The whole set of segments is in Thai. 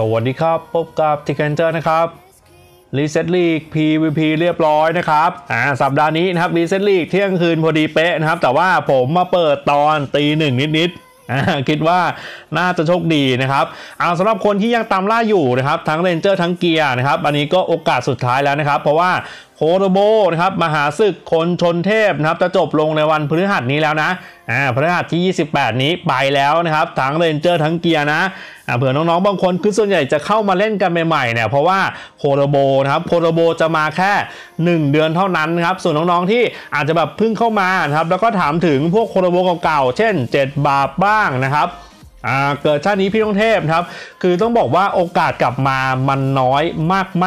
สวัสดีครับ พบกับทิกเกนเจอร์นะครับรีเซ็ตลีก PVP เรียบร้อยนะครับอ่าสัปดาห์นี้นะครับรีเซ็ตลีกเที่ยงคืนพอดีเป๊ะนะครับ แต่ว่าผมมาเปิดตอนตีหนึ่งนิดๆอ่าคิดว่าน่าจะโชคดีนะครับเอาสำหรับคนที่ยังตามล่าอยู่นะครับ ทั้งเรนเจอร์ทั้งเกียร์นะครับ อันนี้ก็โอกาสสุดท้ายแล้วนะครับ เพราะว่า โคลาโบนะครับมหาศึกคนชนเทพนะครับจะจบลงในวันพฤหัสนี้แล้วนะอ่าพฤหัสที่ 28 นี้ไปแล้วนะครับทั้งเรนเจอร์ทั้งเกียร์นะอ่าเผื่อน้องๆบางคนคือส่วนใหญ่จะเข้ามาเล่นกันใหม่ๆเนี่ยเพราะว่าโคโรโบนะครับโคโรโบจะมาแค่ 1 เดือนเท่านั้นนะครับส่วนน้องๆที่อาจจะแบบเพิ่งเข้ามานะครับแล้วก็ถามถึงพวกโคโรโบเก่าๆเช่น 7 บาปบ้างนะครับอ่าเกิดชาตินี้พี่ต้องเทพครับ คือต้องบอกว่าโอกาสกลับมามันน้อย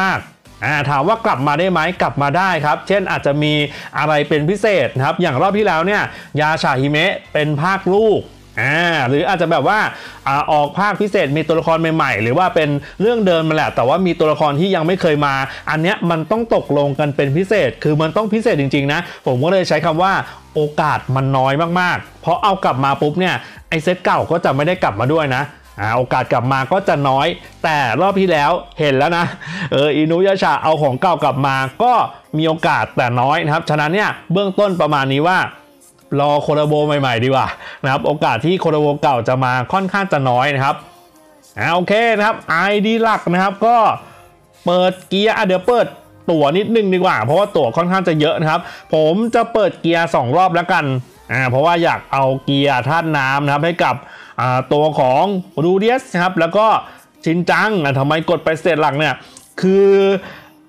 มากๆ อ่าถามว่ากลับมาได้ไหมกลับมาได้ครับ เช่นอาจจะมีอะไรเป็นพิเศษนะครับ อย่างรอบที่แล้วเนี่ยยาชาฮิเมะเป็นภาคลูกอ่าหรืออาจจะแบบว่าอออกภาคพิเศษมีตัวละครใหม่ๆ หรือว่าเป็นเรื่องเดิมมาแหละ แต่ว่ามีตัวละครที่ยังไม่เคยมา อันเนี้ยมันต้องตกลงกันเป็นพิเศษ คือมันต้องพิเศษจริงๆนะ ผมก็เลยใช้คำว่าโอกาสมันน้อยมากๆ เพราะเอากลับมาปุ๊บเนี่ยไอเซตเก่าก็จะไม่ได้กลับมาด้วยนะ อ่าโอกาสกลับมาก็จะน้อย แต่รอบที่แล้วเห็นแล้วนะเอออินุยาชาเอาของเก่ากลับมาก็มีโอกาสแต่น้อยนะครับ ฉะนั้นเนี่ยเบื้องต้นประมาณนี้ว่ารอโคโรโบใหม่ๆดีกว่านะครับ โอกาสที่โคโรโบเก่าจะมาค่อนข้างจะน้อยนะครับอ่าโอเคนะครับ ID หลักนะครับก็เปิดเกียร์เดี๋ยวเปิดตั๋วนิดนึงดีกว่า เพราะว่าตั๋วค่อนข้างจะเยอะนะครับ ผมจะเปิดเกียร์สองรอบแล้วกันอ่าเพราะว่าอยากเอาเกียร์ธาตุน้ำนะครับให้กับ ตัวของรูเดียสครับแล้วก็ชินจังอะทำไมกดไปสเตจหลักเนี่ยคือ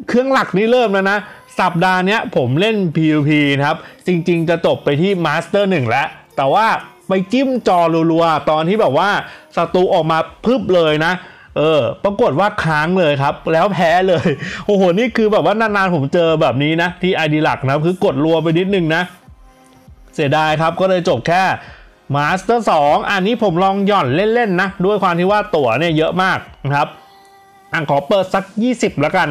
เครื่องหลักนี่เริ่มแล้วนะ สัปดาห์นี้ผมเล่น PVP นะครับ จริงๆจะจบไปที่มาสเตอร์หนึ่งแล้ว แต่ว่าไปจิ้มจอรัวๆ ตอนที่แบบว่าศัตรูออกมาพึบเลยนะ เออ ปรากฏว่าค้างเลยครับ แล้วแพ้เลย โอ้โห นี่คือแบบว่านานๆ ผมเจอแบบนี้นะ ที่ไอดีหลักนะ คือกดรัวไปนิดนึงนะ เสียดายครับก็เลยจบแค่ มาสเตอร์2อันนี้ผมลองหย่อนเล่น ๆ นะ ด้วยความที่ว่าตั๋วเนี่ยเยอะมากนะครับอันขอเปิดสัก 20 แล้วกัน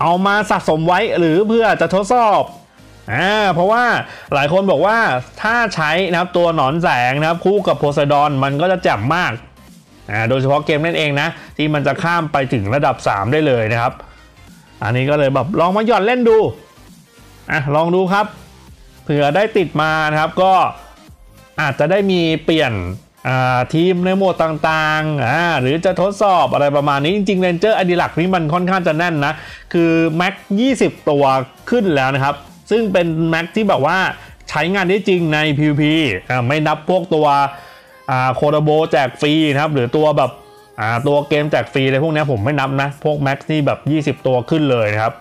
เอามาสะสมไว้หรือเพื่อจะทดสอบอ่าเพราะว่าหลายคนบอกว่าถ้าใช้นะครับตัวหนอนแสงนะครับคู่กับโพไซดอนมันก็จะแจ่มมากอ่าโดยเฉพาะเกมนั่นเองนะ ที่มันจะข้ามไปถึงระดับ 3 ได้เลยนะครับ อันนี้ก็เลยแบบลองมาหย่อนเล่นดูอะลองดูครับเผื่อได้ติดมานะครับก็ อาจจะได้มีเปลี่ยนทีมในโหมดต่างๆ หรือจะทดสอบอะไรประมาณนี้ จริงๆเรนเจอร์อดีหลักนี่มันค่อนข้างจะแน่นนะ คือแม็ก20 ตัวขึ้นแล้วนะครับ ซึ่งเป็นแม็กที่แบบว่าใช้งานได้จริงใน PVP ไม่นับพวกตัวโคโดโบแจกฟรีนะครับ หรือตัวแบบตัวเกมแจกฟรีอะไรพวกนี้ผมไม่นับนะ พวกแม็กที่แบบ 20 ตัวขึ้นเลยนะครับ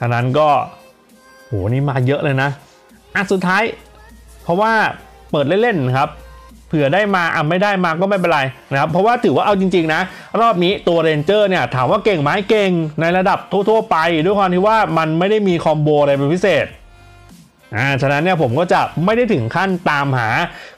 ฉะนั้นก็โหนี่มาเยอะเลยนะอะสุดท้าย เพราะว่าเปิดเล่นๆครับเผื่อได้มาอะไม่ได้มาก็ไม่เป็นไรนะครับเพราะว่าถือว่าเอาจริง ๆ นะ รอบนี้ตัวเรนเจอร์เนี่ยถามว่าเก่งไหมเก่งในระดับทั่วๆไป ด้วยความที่ว่ามันไม่ได้มีคอมโบอะไรเป็นพิเศษอ่าฉะนั้นเนี่ยผมก็จะไม่ได้ถึงขั้นตามหา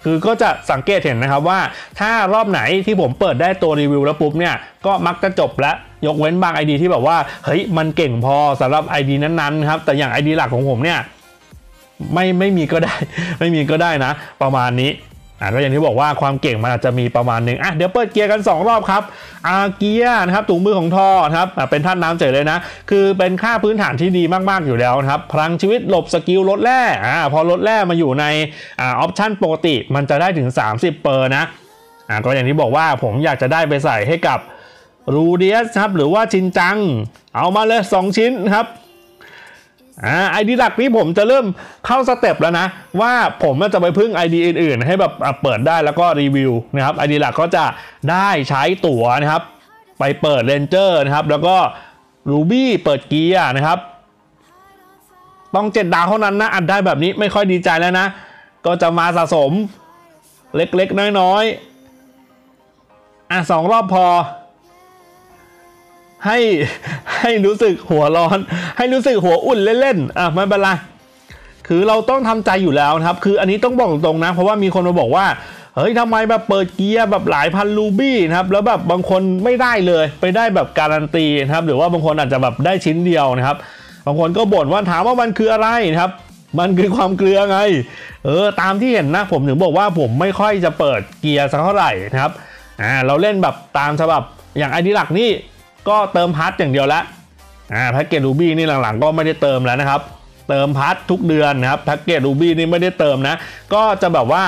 คือก็จะสังเกตเห็นนะครับว่า ถ้ารอบไหนที่ผมเปิดได้ตัวรีวิวแล้วปุ๊บเนี่ยก็มักจะจบแล้วยกเว้นบาง ID ที่แบบว่าเฮ้ยมันเก่งพอสำหรับ ID นั้นๆครับแต่อย่าง ID หลักของผมเนี่ย ไม่ไม่มีก็ได้ ไม่มีก็ได้นะ ประมาณนี้อ่าก็อย่างที่บอกว่าความเก่งมันอาจจะมีประมาณหนึ่งอะเดี๋ยวเปิดเกียร์กัน 2 รอบครับอ่าเกียร์นะครับถุงมือของธอร์นะครับเป็นธาตุน้ำเฉยเลยนะ คือเป็นค่าพื้นฐานที่ดีมากๆอยู่แล้วนะครับพลังชีวิตหลบสกิลลดแร่อ่าพอลดแร่มาอยู่ในอ่าออปชั่นปกติมันจะได้ถึง 30 เปอร์นะอ่าก็อย่างที่บอกว่าผมอยากจะได้ไปใส่ให้กับรูเดียสครับหรือว่าชินจัง เอามาเลย 2 ชิ้นครับ อ่าไอดีหลักนี้ผมจะเริ่มเข้าสเต็ปแล้วนะ ว่าผมจะไปพึ่ง ID อื่นๆ ให้แบบเปิดได้แล้วก็รีวิวนะครับไอดีหลักก็จะได้ใช้ตั๋วนะครับ ไปเปิดเรนเจอร์นะครับ แล้วก็รูบี้เปิดเกียร์นะครับ ต้องเจ็ดดาวเท่านั้นนะอัดได้แบบนี้ไม่ค่อยดีใจแล้วนะ ก็จะมาสะสมเล็กๆ น้อยๆอะสองรอบพอ ให้ให้รู้สึกหัวร้อน ให้รู้สึกหัวอุ่นเล่นๆอะไม่เป็นไรคือเราต้องทำใจอยู่แล้วนะครับ คืออันนี้ต้องบอกตรงๆนะ เพราะว่ามีคนมาบอกว่า เฮ้ยทำไมแบบเปิดเกียร์แบบหลายพันรูบี้นะครับ แล้วแบบบางคนไม่ได้เลย ไปได้แบบการันตีนะครับ หรือว่าบางคนอาจจะแบบได้ชิ้นเดียวนะครับ บางคนก็บ่นว่าถามว่ามันคืออะไรนะครับ มันคือความเกลือไง เออ ตามที่เห็นนะ ผมถึงบอกว่าผมไม่ค่อยจะเปิดเกียร์สักเท่าไหร่นะครับ อ่า เราเล่นแบบตามฉบับอย่างไอดีหลักนี่ ก็เติม pass อย่างเดียวละอ่าแพ็กเกจรูบี้นี่หลังๆ ก็ไม่ได้เติมแล้วนะครับ เติม pass ทุกเดือนนะครับแพ็กเกจรูบี้นี่ไม่ได้เติมนะ ก็จะแบบว่า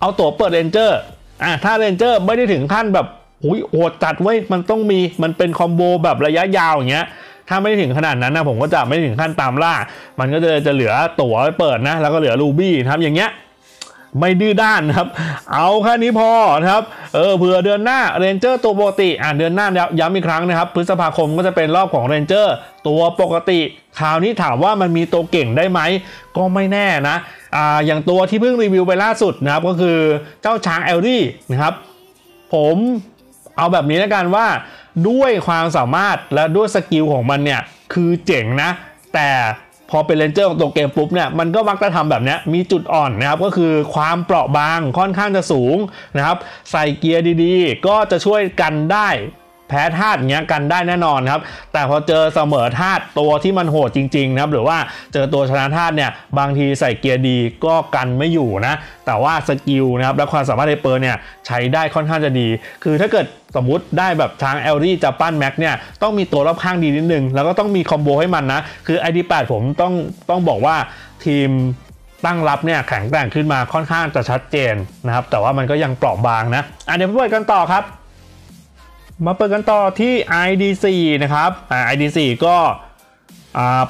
เอาตั๋วเปิดเรนเจอร์อ่าถ้าเรนเจอร์ไม่ได้ถึงขั้นแบบหุยโหดจัดเว้ยมันต้องมีมันเป็นคอมโบแบบระยะยาวอย่างเงี้ยถ้าไม่ถึงขนาดนั้นนะผมก็จะไม่ถึงขั้นตามล่า มันก็จะจะเหลือตั๋วเปิดนะ แล้วก็เหลือ ruby นะครับอย่างเงี้ย ไม่ดื้อด้านนะครับ เอาแค่นี้พอนะครับ เออเผื่อเดือนหน้า ranger ตัวปกติ อ่าเดือนหน้าย้ำอีกครั้งนะครับ พฤษภาคมก็จะเป็นรอบของ ranger ตัวปกติ คราวนี้ถามว่ามันมีตัวเก่งได้ไหม ก็ไม่แน่นะ อ่า อย่างตัวที่เพิ่งรีวิวไปล่าสุดนะครับ ก็คือเจ้าช้างเอลลี่นะครับ ผมเอาแบบนี้แล้วกันว่า ด้วยความสามารถและด้วย skill ของมันเนี่ย คือเจ๋งนะ แต่ พอเป็น ranger ของตัวเกมปุ๊บเนี่ยมันก็มักจะทำแบบนี้มีจุดอ่อนนะครับก็คือความเปราะบางค่อนข้างจะสูงนะครับ ใส่เกียร์ดีๆ ก็จะช่วยกันได้ แพ้ธาตุเงี้ยกันได้แน่นอนครับ แต่พอเจอเสมอธาตุตัวที่มันโหดจริงๆนะครับหรือว่าเจอตัวชนะธาตุเนี่ยบางทีใส่เกียร์ดีก็กันไม่อยู่นะ แต่ว่า skill นะครับและความสามารถใน perk เนี่ยใช้ได้ค่อนข้างจะดี คือถ้าเกิดสมมุติได้แบบทางเอลลี่จะปั้น max เนี่ยต้องมีตัวรอบข้างดีนิดนึง แล้วก็ต้องมี combo ให้มันนะ คือ ID8 ผมต้องต้องบอกว่าทีมตั้งรับเนี่ยแข็งแกร่งขึ้นมาค่อนข้างจะชัดเจนนะครับแต่ว่ามันก็ยังเปราะบางนะอะเดี๋ยวไปกันต่อครับ มาเปิดกันต่อที่ ID4 นะครับอ่า ID4 ก็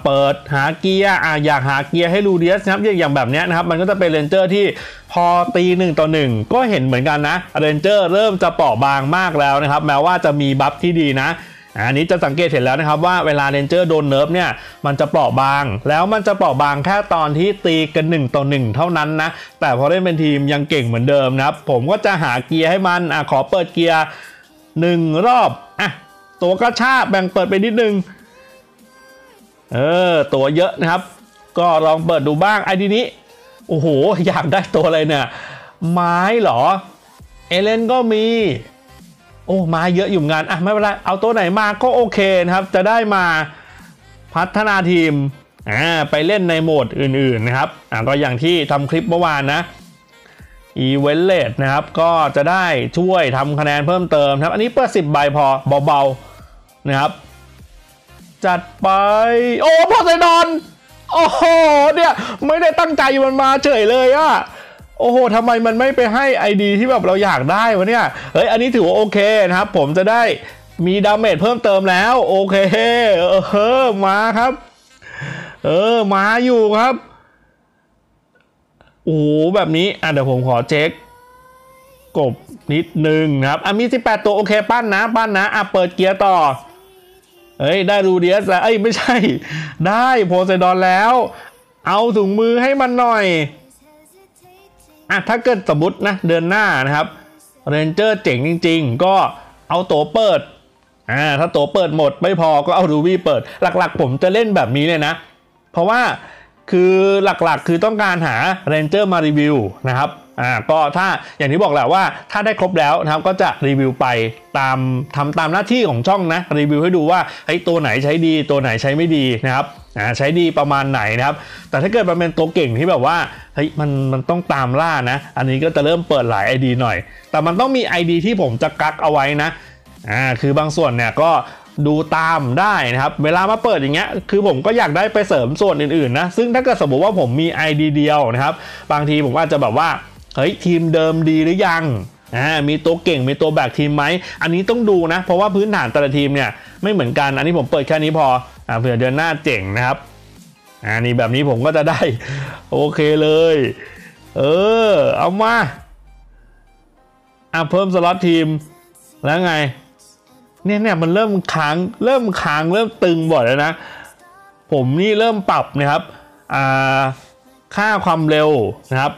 เปิดหาเกียร์ออยากหาเกียร์ให้ลูเดียสนะครับอย่างแบบนี้นะครับ มันก็จะเป็น ranger ที่พอตี1ต่อ1ก็เห็นเหมือนกันนะ ranger เริ่มจะเปราะบางมากแล้วนะครับ แม้ว่าจะมี buff ที่ดีนะอันนี้จะสังเกตเห็นแล้วนะครับว่าเวลา ranger โดน nerf เนี่ยมันจะเปราะบาง แล้วมันจะเปราะบางแค่ตอนที่ตีกัน 1 ต่อ 1 เท่านั้นนะแต่พอเล่นเป็นทีมยังเก่งเหมือนเดิมนะครับผมก็จะหาเกียร์ให้มันอขอเปิดเกียร์ หนึ่งรอบ อะ ตัวกระชาแบ่งเปิดไปนิดนึง เออ ตัวเยอะนะครับ ก็ลองเปิดดูบ้างไอ้ดีนี้ โอ้โห อยากได้ตัวอะไรเนี่ย ไม้เหรอ เอเลนก็มี โอ้ ไม้เยอะอยู่งาน อะ ไม่เป็นไร เอาตัวไหนมาก็โอเคนะครับ จะได้มาพัฒนาทีม อ่า ไปเล่นในโหมดอื่นๆนะครับ อ่าก็อย่างที่ทำคลิปเมื่อวานนะ event raid นะครับ ก็จะได้ช่วยทำคะแนนเพิ่มเติมครับ อันนี้เปิด10 ใบพอเบาๆนะครับ จัดไป โอ้โพไซดอน โอ้โห เนี่ย ไม่ได้ตั้งใจมันมาเฉยเลยอะโอ้โหทำไมมันไม่ไปให้ ID ที่แบบเราอยากได้วะเนี่ย เฮ้ย อันนี้ถือว่าโอเคนะครับ ผมจะได้มี damage เพิ่มเติมแล้ว โอเค เออมาครับ เออ มาอยู่ครับ โอ้โหแบบนี้อะเดี๋ยวผมขอเช็คกบนิดนึงนะครับอะมี 18 ตัวโอเคปั้นนะ ปั้นนะอะเปิดเกียร์ต่อเฮ้ยได้รูเดียสแล้วเอ้ยไม่ใช่ ได้โพไซดอนแล้ว เอาถุงมือให้มันหน่อยอะถ้าเกิดสมมตินะเดือนหน้านะครับเรนเจอร์เจ๋งจริง ๆ ก็เอาตัวเปิดอ่าถ้าตัวเปิดหมดไม่พอก็เอารูบี้เปิดหลัก ๆ ผมจะเล่นแบบนี้เลยนะ เพราะว่า คือหลักๆ คือต้องการหา ranger มารีวิวนะครับอ่าก็ถ้าอย่างที่บอกแหละว่าถ้าได้ครบแล้วนะครับก็จะรีวิวไปตามทำตามหน้าที่ของช่องนะรีวิวให้ดูว่าไอ้ตัวไหนใช้ดี ตัวไหนใช้ไม่ดีนะครับอ่าใช้ดีประมาณไหนนะครับ แต่ถ้าเกิดมันเป็นตัวเก่งที่แบบว่าเฮ้ยมันมันต้องตามล่านะ อันนี้ก็จะเริ่มเปิดหลาย ID หน่อย แต่มันต้องมี ID ที่ผมจะกักเอาไว้นะอ่าคือบางส่วนเนี่ยก็ ดูตามได้นะครับ เวลามาเปิดอย่างเงี้ยคือผมก็อยากได้ไปเสริมส่วนอื่นๆนะ ซึ่งถ้าเกิดสมมติว่าผมมี ID เดียวนะครับ บางทีผมอาจจะแบบว่าเฮ้ยทีมเดิมดีหรือยังอ่ามีตัวเก่งมีตัวแบกทีมไหมอันนี้ต้องดูนะ เพราะว่าพื้นฐานแต่ละทีมเนี่ยไม่เหมือนกันอันนี้ผมเปิดแค่นี้พออ่าเผื่อเดือนหน้าเจ๋งนะครับอ่านี่แบบนี้ผมก็จะได้ โอเคเลย เออ เอามาอ่าเพิ่มสล็อตทีมแล้วไง เนี่ยเนี่ยมันเริ่มค้างเริ่มค้างเริ่มตึงบ่อยแล้วนะ ผมนี่เริ่มปรับนะครับค่าความเร็วนะครับ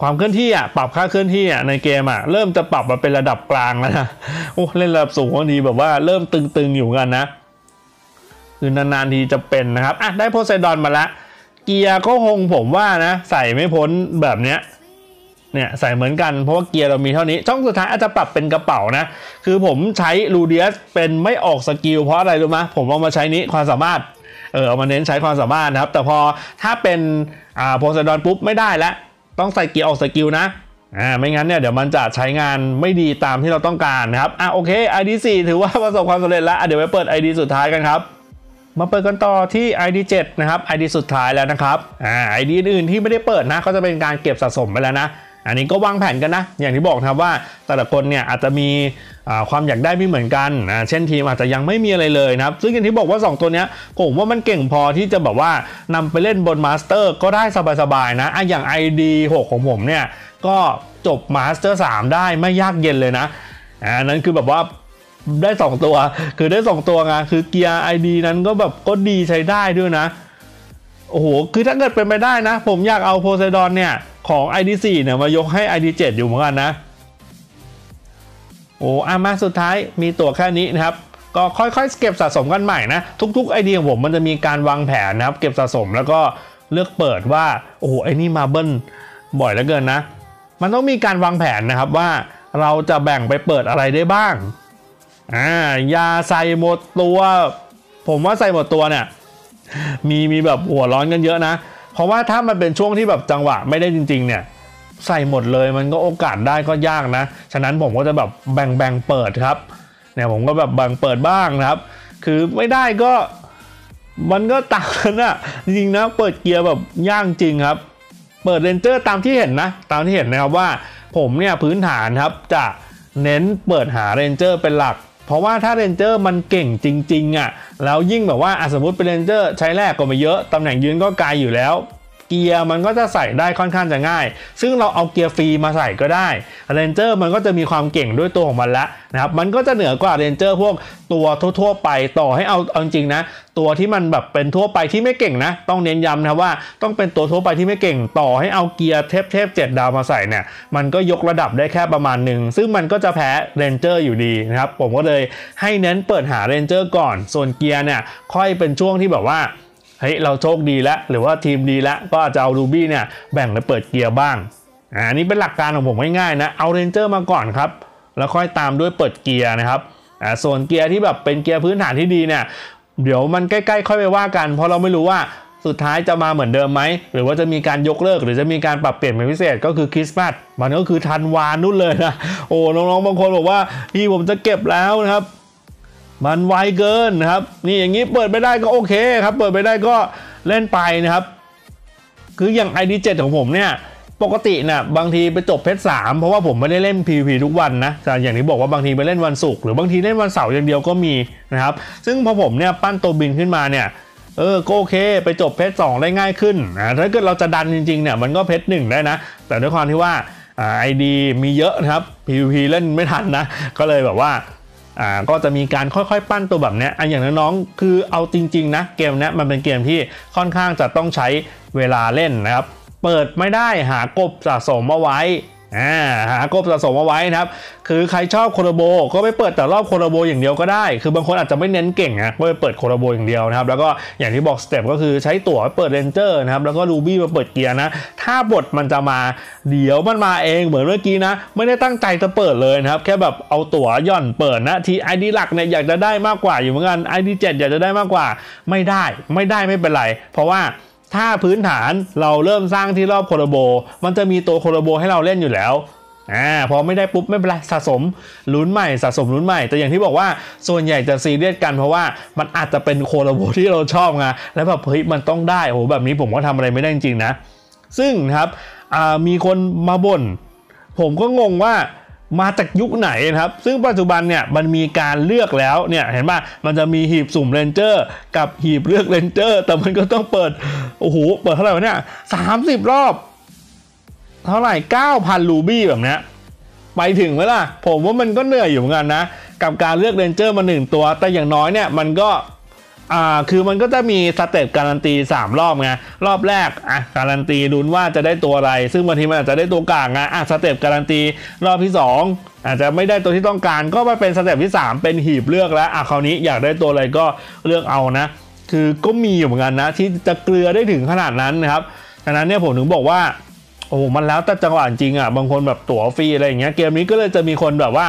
ความเคลื่อนที่อะปรับค่าเคลื่อนที่อะในเกมอะเริ่มจะปรับมาเป็นระดับกลางแล้วนะโอ้เล่นระดับสูงบางทีแบบว่าเริ่มตึงๆอยู่กันนะคือนานๆทีจะเป็นนะครับอะได้โพไซดอนมาละเกียร์ก็คงผมว่านะ ใส่ไม่พ้นแบบเนี้ย เนี่ยใส่เหมือนกันเพราะว่าเกียร์เรามีเท่านี้ ช่องสุดท้ายอาจจะปรับเป็นกระเป๋านะ คือผมใช้ลูเดียสเป็นไม่ออก skill เพราะอะไรรู้ไหมผมเอามาใช้นี้ความสามารถเออเอามาเน้นใช้ความสามารถนะครับ แต่พอถ้าเป็นอ่าโพไซดอนปุ๊บไม่ได้แล้วต้องใส่เกียร์ออก skill นะอ่าไม่งั้นเนี่ยเดี๋ยวมันจะใช้งานไม่ดีตามที่เราต้องการนะครับอะโอเค ID 4ถือว่าประสบความสำเร็จแล้วเดี๋ยวไปเปิด ID สุดท้ายกันครับมาเปิดกันต่อที่ ID 7นะครับ ID สุดท้ายแล้วนะครับอ่า ID อื่นๆที่ไม่ได้เปิดนะก็จะเป็นการเก็บสะสมไปแล้วนะ อันนี้ก็วางแผนกันนะ อย่างที่บอกนะครับว่าแต่ละคนเนี่ยอาจจะมีความอยากได้ไม่เหมือนกันนะเช่นทีมอาจจะยังไม่มีอะไรเลยนะครับ ซึ่งอย่างที่บอกว่า 2 ตัวเนี้ยผมว่ามันเก่งพอที่จะแบบว่านำไปเล่นบน Master ก็ได้สบายๆนะอะอย่าง ID 6 ของผมเนี่ย ก็จบ Master 3ได้ไม่ยากเย็นเลยนะอ่านั้นคือแบบว่าได้ 2 ตัว คือได้ 2 ตัวไงคือเกียร์ ID นั้นก็แบบก็ดีใช้ได้ด้วยนะ โอ้โห คือถ้าเกิดเป็นไปได้นะ ผมอยากเอาโพไซดอนเนี่ย ของ ID4 เนี่ย มายกให้ ID7 อยู่เหมือนกันนะ โอ้อามาสุดท้ายมีตัวแค่นี้นะครับ ก็ค่อยๆ เก็บสะสมกันใหม่นะ ทุกๆไอเดียของผมมันจะมีการวางแผนนะครับ เก็บสะสมแล้วก็เลือกเปิดว่า โอ้โห ไอ้นี่มาเบิ้ลบ่อยเหลือเกินนะ มันต้องมีการวางแผนนะครับว่าเราจะแบ่งไปเปิดอะไรได้บ้าง อ่า ยาใส่หมดตัว ผมว่าใส่หมดตัวเนี่ย มีมีแบบหัวร้อนกันเยอะนะ เพราะว่าถ้ามันเป็นช่วงที่แบบจังหวะไม่ได้จริง ๆ เนี่ยใส่หมดเลยมันก็โอกาสได้ก็ยากนะ ฉะนั้นผมก็จะแบบแบ่งแบ่งเปิดครับ เนี่ยผมก็แบบแบ่งเปิดบ้างนะครับ คือไม่ได้ก็มันก็ต่างกันอะจริงนะเปิดเกียร์แบบย่างจริงครับ เปิดเรนเจอร์ตามที่เห็นนะ ตามที่เห็นนะครับว่าผมเนี่ยพื้นฐานครับจะเน้นเปิดหา ranger เป็นหลัก เพราะว่าถ้า ranger มันเก่งจริงๆอะแล้วยิ่งแบบว่าสมมติเป็น ranger ใช้แร่ก็ไม่เยอะตำแหน่งยืนก็ไกลอยู่แล้ว เกียร์มันก็จะใส่ได้ค่อนข้างจะง่าย ซึ่งเราเอาเกียร์ฟรีมาใส่ก็ได้ ranger มันก็จะมีความเก่งด้วยตัวของมันละนะครับมันก็จะเหนือกว่า ranger พวกตัวทั่ว ๆ ไปต่อให้เอาเอาจริงนะตัวที่มันแบบเป็นทั่วไปที่ไม่เก่งนะ ต้องเน้นย้ำนะว่าต้องเป็นตัวทั่วไปที่ไม่เก่งต่อให้เอาเกียร์เทพเทพเจ็ดดาวมาใส่เนี่ยมันก็ยกระดับได้แค่ประมาณหนึ่งซึ่งมันก็จะแพ้ ranger อยู่ดีนะครับผมก็เลยให้เน้นเปิดหา ranger ก่อน ส่วนเกียร์เนี่ยค่อยเป็นช่วงที่แบบว่า เฮ้ยเราโชคดีแล้วหรือว่าทีมดีแล้วก็จะเอา ruby เนี่ยแบ่งไปเปิดเกียร์บ้างอ่านี่เป็นหลักการของผมง่ายๆนะเอา ranger มาก่อนครับ แล้วค่อยตามด้วยเปิดเกียร์นะครับอ่าส่วนเกียร์ที่แบบเป็นเกียร์พื้นฐานที่ดีเนี่ยเดี๋ยวมันใกล้ๆ ค่อยไปว่ากัน เพราะเราไม่รู้ว่าสุดท้ายจะมาเหมือนเดิมไหม หรือว่าจะมีการยกเลิก หรือจะมีการปรับเปลี่ยนเป็นพิเศษก็คือคริสต์มาสมันก็คือทันวานนู่นเลยนะ โอ้น้องๆบางคนบอกว่าพี่ผมจะเก็บแล้วนะครับ มันไวเกินนะครับ นี่อย่างนี้เปิดไม่ได้ก็โอเคครับ เปิดไม่ได้ก็เล่นไปนะครับ คืออย่าง ID7 ของผมเนี่ยปกตินะบางทีไปจบเพชรสามเพราะว่าผมไม่ได้เล่น PVP ทุกวันนะแต่อย่างที่บอกว่าบางทีไปเล่นวันศุกร์หรือบางทีเล่นวันเสาร์อย่างเดียวก็มีนะครับ ซึ่งพอผมเนี่ยปั้นตัวบินขึ้นมาเนี่ยเออก็โอเค ไปจบเพชรสองได้ง่ายขึ้นนะถ้าเกิดเราจะดันจริงๆเนี่ยมันก็เพชรหนึ่งได้นะ แต่ด้วยความที่ว่าไอดีมีเยอะนะครับ PVP เล่นไม่ทันนะ ก็เลยแบบว่า อ่าก็จะมีการค่อยๆ ปั้นตัวแบบนี้อันอย่างน้องๆคือเอาจริงๆนะเกมนี้มันเป็นเกมที่ค่อนข้างจะต้องใช้เวลาเล่นนะครับ เปิดไม่ได้หากบสะสมเอาไว้ อ่าหากบสะสมเอาไว้นะครับ คือใครชอบโคโรโบก็ไปเปิดแต่รอบโคโรโบอย่างเดียวก็ได้ คือบางคนอาจจะไม่เน้นเก่งนะก็ไปเปิดโคโรโบอย่างเดียวนะครับ แล้วก็อย่างที่บอก step ก็คือใช้ตั๋วเปิด ranger นะครับ แล้วก็ ruby มาเปิดเกียร์นะ ถ้าบทมันจะมาเดี๋ยวมันมาเองเหมือนเมื่อกี้นะ ไม่ได้ตั้งใจจะเปิดเลยนะครับ แค่แบบเอาตั๋วย่อนเปิดนะ ที่ ID หลักเนี่ยอยากจะได้มากกว่าอยู่เหมือนกัน ID เจ็ดอยากจะได้มากกว่า ไม่ได้ ไม่ได้ไม่เป็นไร เพราะว่า ถ้าพื้นฐานเราเริ่มสร้างที่รอบ collabo มันจะมีตัว collabo ให้เราเล่นอยู่แล้วอ่าพอไม่ได้ปุ๊บไม่เป็นไรสะสมลุ้นใหม่สะสมลุ้นใหม่ แต่อย่างที่บอกว่าส่วนใหญ่จะซีเรียสกันเพราะว่ามันอาจจะเป็น collabo ที่เราชอบไงแล้วแบบเฮ้ยมันต้องได้โหแบบนี้ผมก็ทำอะไรไม่ได้จริงๆนะ ซึ่งครับมีคนมาบ่นผมก็งงว่า มาจากยุคไหนนะครับ ซึ่งปัจจุบันเนี่ยมันมีการเลือกแล้วเนี่ยเห็นป่ะมันจะมีหีบสุ่ม ranger กับหีบเลือก ranger แต่มันก็ต้องเปิดโอ้โหเปิดเท่าไหร่วะเนี่ยสามสิบรอบ เท่าไหร่9,000 ruby แบบเนี้ยไปถึงไหมล่ะผมว่ามันก็เหนื่อยอยู่เหมือนกันนะ กับการเลือกเรนเจอร์มาหนึ่งตัว แต่อย่างน้อยเนี่ยมันก็ อ่าคือมันก็จะมี step การันตี 3 รอบไงรอบแรกอะการันตีลุ้นว่าจะได้ตัวอะไร ซึ่งบางทีมันอาจจะได้ตัวกลางไงอะ step การันตีรอบที่ 2 อาจจะไม่ได้ตัวที่ต้องการก็มาเป็น step ที่ 3 เป็นหีบเลือกแล้วอะคราวนี้อยากได้ตัวอะไรก็เลือกเอานะ คือก็มีอยู่เหมือนกันนะ ที่จะเกลือได้ถึงขนาดนั้นนะครับดังนั้นเนี่ยผมถึงบอกว่าโอ้มันแล้วแต่จังหวะจริงอะบางคนแบบตั๋วฟรีอะไรอย่างเงี้ยเกมนี้ก็เลยจะมีคนแบบว่า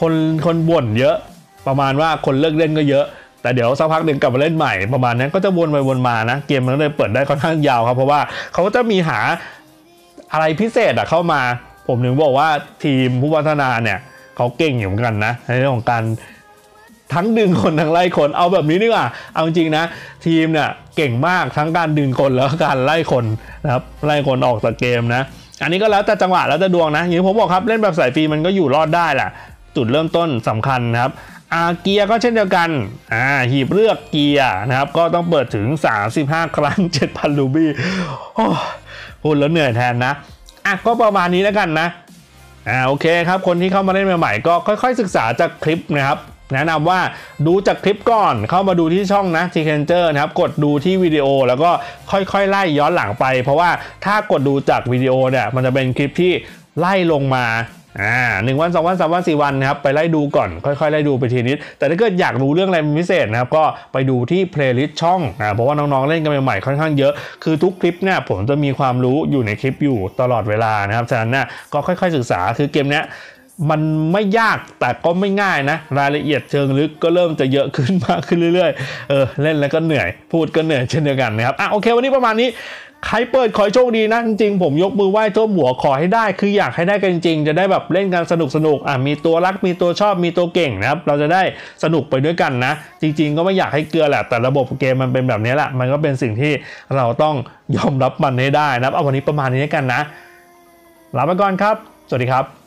คนคนบ่นเยอะ ประมาณว่าคนเลิกเล่นก็เยอะ แต่เดี๋ยวสักพักหนึ่งกลับมาเล่นใหม่ประมาณนั้นก็จะวนไปวนมานะ เกมมันเลยเปิดได้ค่อนข้างยาวครับ เพราะว่าเขาจะมีหาอะไรพิเศษอะเข้ามา ผมถึงบอกว่าทีมผู้พัฒนาเนี่ยเขาเก่งอยู่เหมือนกันนะในเรื่องของการทั้งดึงคนทั้งไล่คนเอาแบบนี้ดีกว่า เอาจริงๆนะ ทีมเนี่ยเก่งมากทั้งการดึงคนแล้วก็การไล่คนนะครับไล่คนออกจากเกมนะ อันนี้ก็แล้วแต่จังหวะแล้วแต่ดวงนะอย่างที่ผมบอกครับเล่นแบบสายฟรีมันก็อยู่รอดได้แหละจุดเริ่มต้นสำคัญนะครับ อาเกียร์ก็เช่นเดียวกันอ่าหีบเลือกเกียร์นะครับ ก็ต้องเปิดถึง 35 ครั้ง 7,000 รูบี้โอ้พูดแล้วเหนื่อยแทนนะอะก็ประมาณนี้แล้วกันนะอ่าโอเคครับ คนที่เข้ามาเล่นใหม่ๆก็ค่อยๆศึกษาจากคลิปนะครับ แนะนำว่าดูจากคลิปก่อนเข้ามาดูที่ช่องนะ t ีเคนเจอร์นะครับ กดดูที่วิดีโอแล้วก็ค่อยๆ ไล่ย้อนหลังไป เพราะว่าถ้ากดดูจากวิดีโอเนี่ยมันจะเป็นคลิปที่ไล่ลงมา อ่าหนึ่งวันสองวันสามวันสี่วันนะครับไปไล่ดูก่อนค่อยๆไล่ดูไปทีละนิด แต่ถ้าเกิดอยากรู้เรื่องอะไรพิเศษนะครับก็ไปดูที่ playlist ช่องอ่าเพราะว่าน้องๆเล่นกันใหม่ๆค่อนข้างเยอะคือทุกคลิปเนี่ยผมจะมีความรู้อยู่ในคลิปอยู่ตลอดเวลานะครับฉะนั้นเนี่ยก็ค่อยๆศึกษาคือเกมเนี้ย มันไม่ยากแต่ก็ไม่ง่ายนะ รายละเอียดเชิงลึกก็เริ่มจะเยอะขึ้นมากขึ้นเรื่อยๆเออเล่นแล้วก็เหนื่อย พูดก็เหนื่อยเช่นเดียวกันนะครับอะโอเค วันนี้ประมาณนี้ใครเปิดขอโชคดีนะ จริงๆ ผมยกมือไหว้ท่วมหัวขอให้ได้ คืออยากให้ได้กันจริงๆจะได้แบบเล่นกันสนุกสนุกๆอะมีตัวรักมีตัวชอบมีตัวเก่งนะครับ เราจะได้สนุกไปด้วยกันนะ จริง ๆ ก็ไม่อยากให้เกลือแหละ แต่ระบบเกมมันเป็นแบบนี้แหละ มันก็เป็นสิ่งที่เราต้องยอมรับมันให้ได้นะครับเอาวันนี้ประมาณนี้กันนะลาไปก่อนครับ สวัสดีครับ